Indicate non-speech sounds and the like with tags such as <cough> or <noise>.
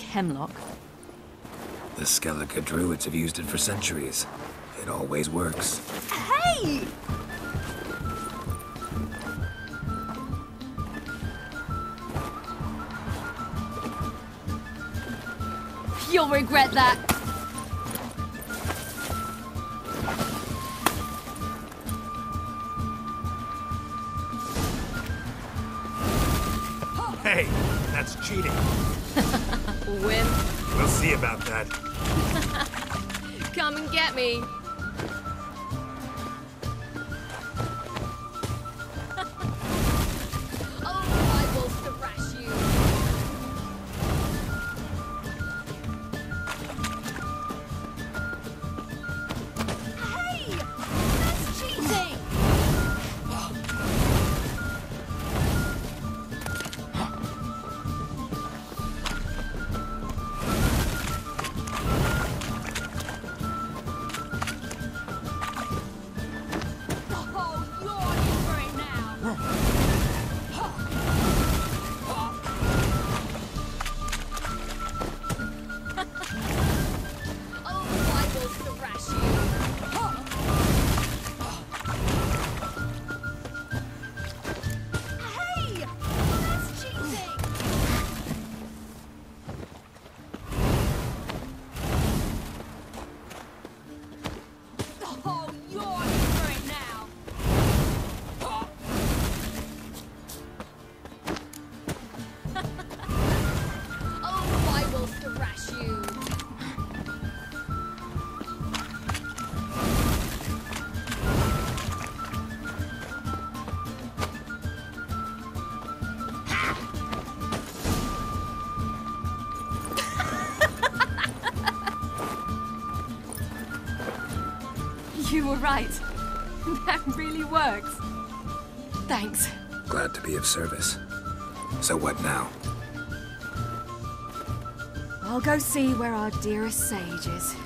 hemlock. The Skellige druids have used it for centuries. It always works. Hey! You'll regret that. Hey, that's cheating. Wimp, We'll see about that. <laughs> come and get me. You were right. <laughs> That really works. Thanks. Glad to be of service. So what now? I'll go see where our dearest sage is.